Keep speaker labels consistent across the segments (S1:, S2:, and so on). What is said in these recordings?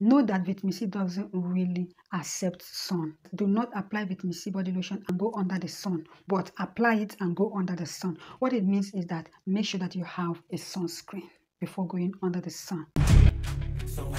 S1: know that vitamin C doesn't really accept sun. Do not apply vitamin C body lotion and go under the sun, but apply it and go under the sun. What it means is that make sure that you have a sunscreen before going under the sun. So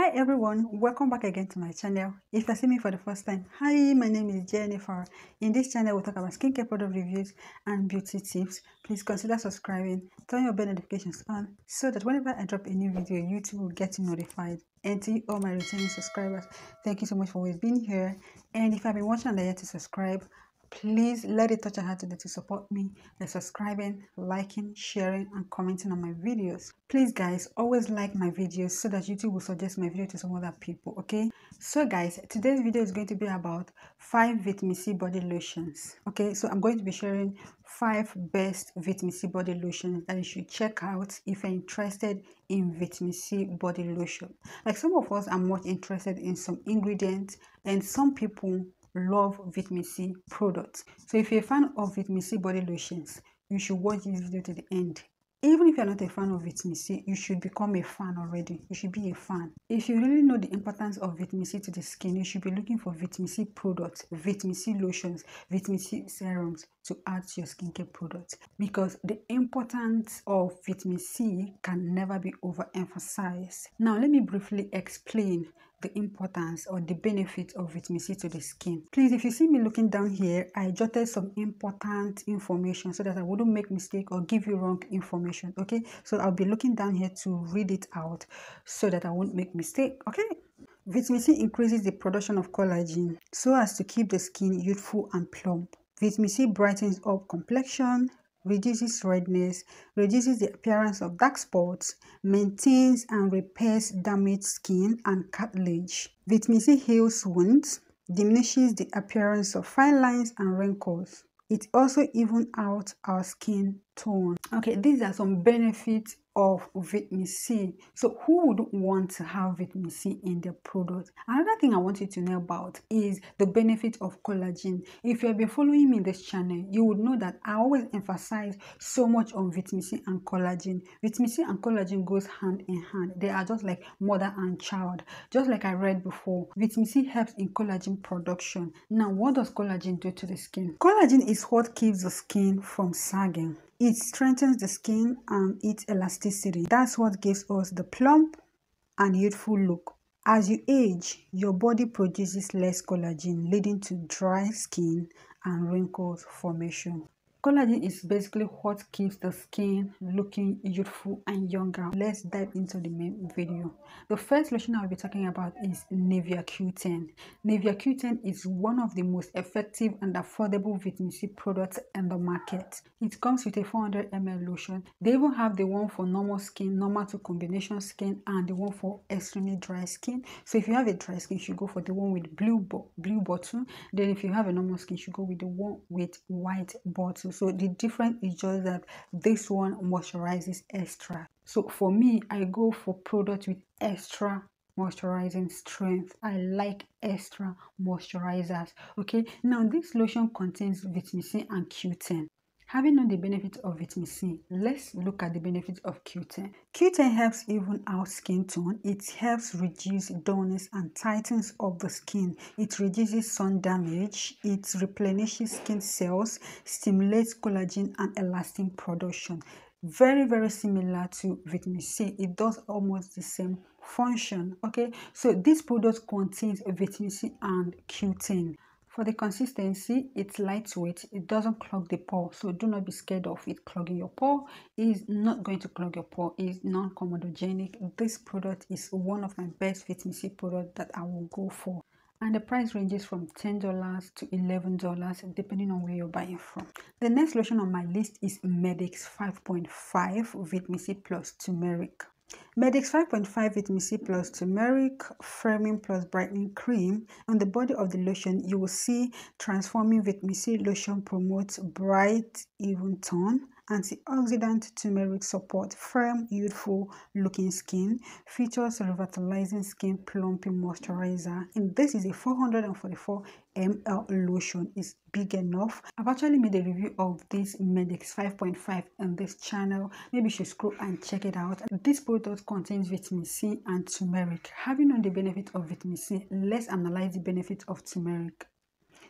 S1: Hi everyone, welcome back again to my channel. If you're seeing me for the first time, hi, my name is Jennifer. In this channel, we'll talk about skincare product reviews and beauty tips. Please consider subscribing, turn your bell notifications on so that whenever I drop a new video, YouTube will get you notified. And to all my returning subscribers, thank you so much for always being here. And if I've been watching and yet to subscribe, please let it touch a heart today to support me by subscribing liking sharing and commenting on my videos. Please guys always like my videos so that youtube will suggest my video to some other people okay? So guys today's video is going to be about five vitamin c body lotions okay? So i'm going to be sharing five best vitamin c body lotions that you should check out if you're interested in vitamin c body lotion. Like some of us are much interested in some ingredients and some people love vitamin C products. So if you're a fan of vitamin C body lotions, you should watch this video to the end. Even if you're not a fan of vitamin C, you should become a fan already. You should be a fan. If you really know the importance of vitamin C to the skin, you should be looking for vitamin C products, vitamin C lotions, vitamin C serums to add to your skincare products because the importance of vitamin C can never be overemphasized. Now, let me briefly explain the importance or the benefit of vitamin C to the skin. Please, if you see me looking down here, I jotted some important information so that I wouldn't make mistake or give you wrong information. Okay, so I'll be looking down here to read it out so that I won't make mistake. Okay. Vitamin C increases the production of collagen so as to keep the skin youthful and plump. Vitamin C brightens up complexion, reduces redness, reduces the appearance of dark spots, maintains and repairs damaged skin and cartilage. Vitamin C heals wounds, diminishes the appearance of fine lines and wrinkles. It also evens out our skin tone. Okay, these are some benefits of vitamin C. So who would want to have vitamin C in their product? Another thing I want you to know about is the benefit of collagen. If you have been following me in this channel, you would know that I always emphasize so much on vitamin C and collagen. Vitamin C and collagen goes hand in hand. They are just like mother and child. Just like I read before, vitamin C helps in collagen production. Now, what does collagen do to the skin? Collagen is what keeps the skin from sagging. It strengthens the skin and its elasticity. That's what gives us the plump and youthful look. As you age, your body produces less collagen, leading to dry skin and wrinkles formation. Collagen is basically what keeps the skin looking youthful and younger. Let's dive into the main video. The first lotion I'll be talking about is Nivea Q10. Nivea Q10 is one of the most effective and affordable vitamin C products in the market. It comes with a 400 ml lotion. They even have the one for normal skin, normal to combination skin, and the one for extremely dry skin. So if you have a dry skin, you should go for the one with blue, bo blue bottle. Then if you have a normal skin, you should go with the one with white bottle so the difference is just that this one moisturizes extra. So for me i go for products with extra moisturizing strength. I like extra moisturizers okay? Now this lotion contains vitamin c and q10 Having known the benefits of vitamin C, let's look at the benefits of Q10. Q10 helps even out skin tone. It helps reduce dullness and tightens up the skin. It reduces sun damage. It replenishes skin cells, stimulates collagen and elastin production. Very, very similar to vitamin C. It does almost the same function. Okay, so this product contains vitamin C and Q10. For the consistency, it's lightweight. It doesn't clog the pore. So do not be scared of it clogging your pore. It is not going to clog your pore. It is non-comedogenic. This product is one of my best vitamin C products that I will go for. And the price ranges from $10 to $11 depending on where you're buying from. The next lotion on my list is Medix 5.5 Vitamin C Plus Turmeric. Medix 5.5 Vitamin C plus turmeric, firming plus brightening cream. On the body of the lotion, you will see transforming vitamin C lotion promotes bright, even tone antioxidant turmeric support firm, youthful looking skin, features revitalizing skin plumping moisturizer. And this is a 444 ml lotion. Is big enough. I've actually made a review of this medix 5.5 on this channel. Maybe you should scroll and check it out. This product contains vitamin c and turmeric. Having known the benefit of vitamin c let's analyze the benefit of turmeric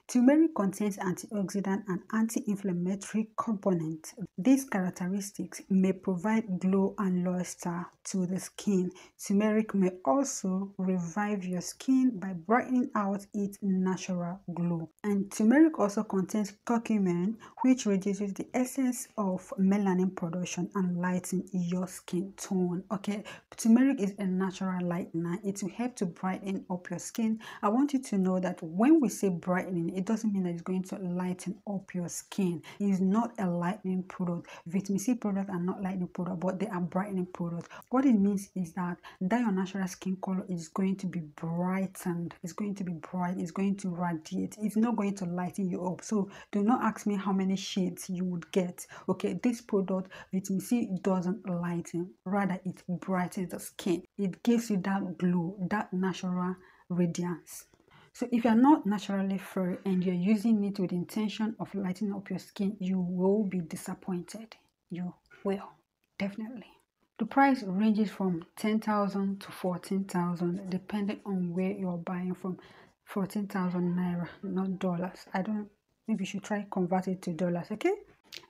S1: Turmeric contains antioxidant and anti-inflammatory components. These characteristics may provide glow and luster to the skin. Turmeric may also revive your skin by brightening out its natural glow. And turmeric also contains curcumin, which reduces the essence of melanin production and lightens your skin tone. Okay, turmeric is a natural lightener. It will help to brighten up your skin. I want you to know that when we say brightening, it doesn't mean that it's going to lighten up your skin. It's not a lightening product. Vitamin C products are not lightening product, but they are brightening products. What it means is that that your natural skin color is going to be brightened. It's going to be bright. It's going to radiate. It's not going to lighten you up. So do not ask me how many shades you would get. Okay, this product, vitamin C, doesn't lighten. Rather, it brightens the skin. It gives you that glow, that natural radiance. So if you're not naturally fair and you're using it with intention of lightening up your skin, you will be disappointed. You will, definitely. The price ranges from 10,000 to 14,000 depending on where you're buying from. 14,000 naira, not dollars. I don't, maybe you should try convert it to dollars, okay?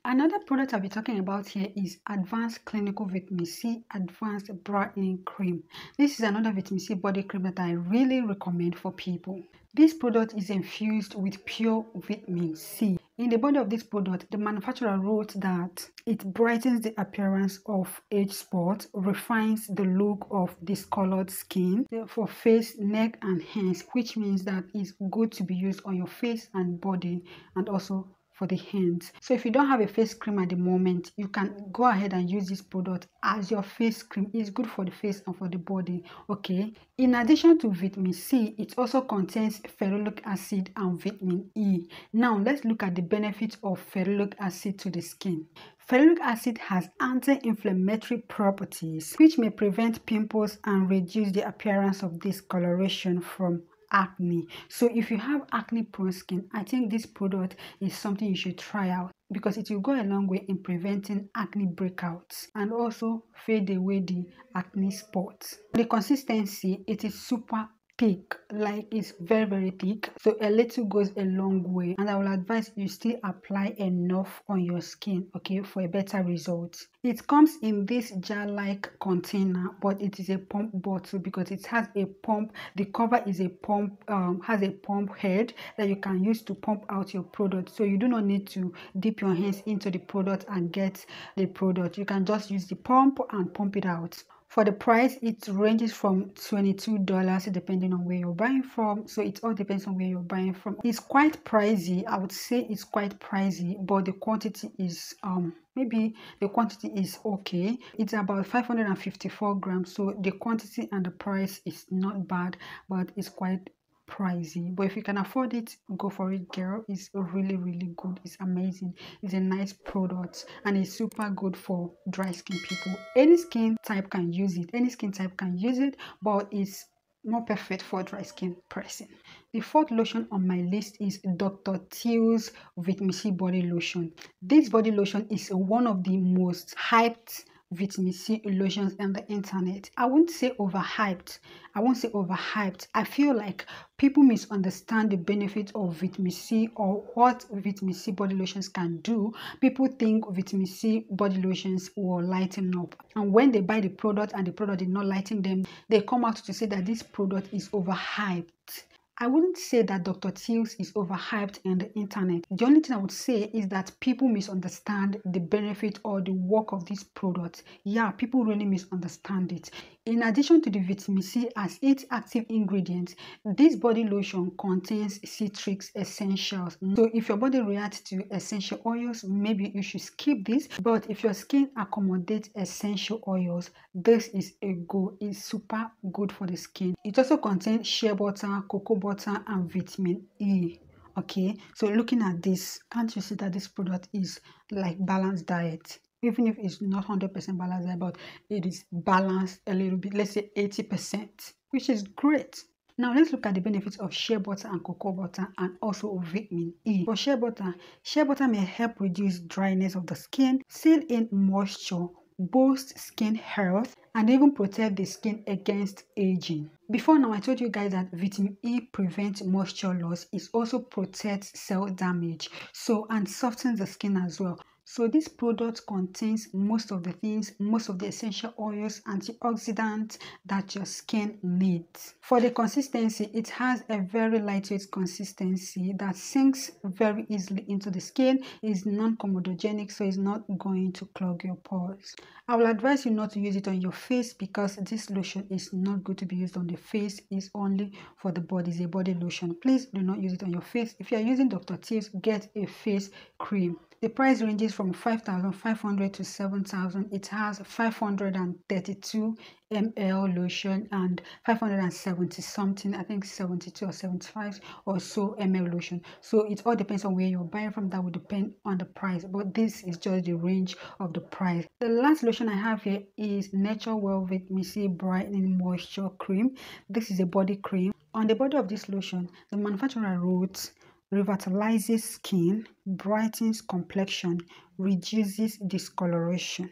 S1: Another product I'll be talking about here is Advanced Clinical Vitamin C Advanced Brightening Cream. This is another vitamin C body cream that I really recommend for people. This product is infused with pure vitamin C. In the body of this product, the manufacturer wrote that it brightens the appearance of age spots, refines the look of discolored skin for face, neck, and hands, which means that it's good to be used on your face and body and also for the hands. So if you don't have a face cream at the moment you can go ahead and use this product as your face cream. It's good for the face and for the body okay? In addition to vitamin c it also contains ferulic acid and vitamin e. Now let's look at the benefits of ferulic acid to the skin. Ferulic acid has anti-inflammatory properties which may prevent pimples and reduce the appearance of discoloration from acne. So if you have acne prone skin i think this product is something you should try out because it will go a long way in preventing acne breakouts and also fade away the acne spots the consistency it is super thick like it's very very thick. So a little goes a long way and i will advise you still apply enough on your skin okay for a better result. It comes in this jar like container but it is a pump bottle because it has a pump the cover is a pump um, has a pump head that you can use to pump out your product. So you do not need to dip your hands into the product and get the product. You can just use the pump and pump it out for the price, it ranges from $22 depending on where you're buying from. So it all depends on where you're buying from. It's quite pricey. I would say it's quite pricey, but the quantity is um maybe the quantity is okay. It's about 554 grams. So the quantity and the price is not bad, but it's quite pricey but if you can afford it go for it girl it's really really good it's amazing it's a nice product and it's super good for dry skin people any skin type can use it any skin type can use it but it's more perfect for dry skin person. The fourth lotion on my list is Dr. Teal's Vitamin C Body Lotion. This body lotion is one of the most hyped vitamin C lotions on the internet. I won't say overhyped. I won't say overhyped. I feel like people misunderstand the benefit of vitamin C or what vitamin C body lotions can do. People think vitamin C body lotions will lighten up. And when they buy the product and the product did not lighten them, they come out to say that this product is overhyped. I wouldn't say that Dr. Teal's is overhyped in the internet. The only thing I would say is that people misunderstand the benefit or the work of this product. Yeah, people really misunderstand it. In addition to the vitamin C as its active ingredient, this body lotion contains citrus essentials. So if your body reacts to essential oils, maybe you should skip this. But if your skin accommodates essential oils, this is a go. It's super good for the skin. It also contains shea butter, cocoa butter, and vitamin E okay? So looking at this can't you see that this product is like balanced diet? Even if it's not 100% balanced but it is balanced a little bit let's say 80% which is great. Now let's look at the benefits of shea butter and cocoa butter and also vitamin E. For shea butter, shea butter may help reduce dryness of the skin, seal in moisture, boost skin health, and even protect the skin against aging. Before now, I told you guys that vitamin E prevents moisture loss. It also protects cell damage, so and softens the skin as well. So this product contains most of the things, most of the essential oils, antioxidants that your skin needs. For the consistency, it has a very lightweight consistency that sinks very easily into the skin, is non-comedogenic, so it's not going to clog your pores. I will advise you not to use it on your face because this lotion is not good to be used on the face. It's only for the body. It's a body lotion. Please do not use it on your face. If you are using Dr. Teal's, get a face cream. The price ranges from 5,500 to 7,000. It has 532 ml lotion and 570 something, I think 72 or 75 or so ml lotion. So it all depends on where you're buying from. That will depend on the price, but this is just the range of the price. The last lotion I have here is Nature Well Vitamin C Brightening Moisture Cream. This is a body cream. On the body of this lotion, the manufacturer wrote revitalizes skin, brightens complexion, reduces discoloration.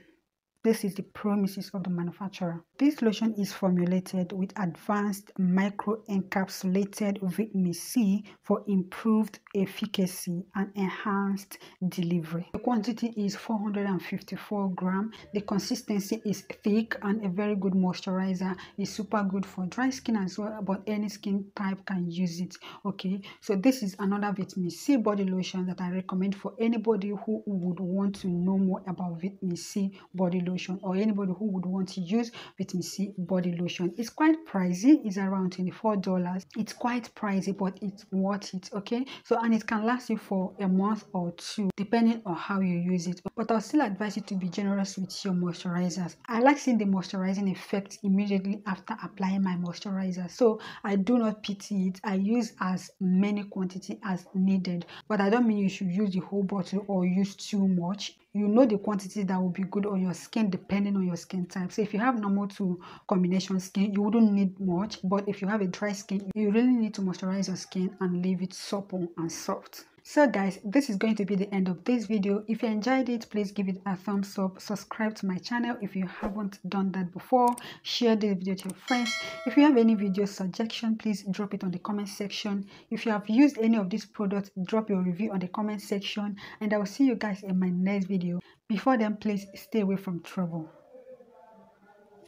S1: This is the promises of the manufacturer. This lotion is formulated with advanced micro-encapsulated vitamin C for improved efficacy and enhanced delivery. The quantity is 454 gram. The consistency is thick and a very good moisturizer. It's super good for dry skin as well, but any skin type can use it. Okay, so this is another vitamin C body lotion that I recommend for anybody who would want to know more about vitamin C body lotion lotion or anybody who would want to use vitamin C body lotion. It's quite pricey, it's around $24. It's quite pricey, but it's worth it, okay? So, and it can last you for a month or two, depending on how you use it. But I'll still advise you to be generous with your moisturizers. I like seeing the moisturizing effect immediately after applying my moisturizer. So, I do not pity it. I use as many quantity as needed. But I don't mean you should use the whole bottle or use too much you know the quantity that will be good on your skin depending on your skin type. So if you have normal to combination skin you wouldn't need much but if you have a dry skin you really need to moisturize your skin and leave it supple and soft so guys this is going to be the end of this video. If you enjoyed it please give it a thumbs up. Subscribe to my channel if you haven't done that before. Share this video to your friends. If you have any video suggestion please drop it on the comment section. If you have used any of these products drop your review on the comment section and i will see you guys in my next video. Before then please stay away from trouble.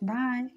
S1: Bye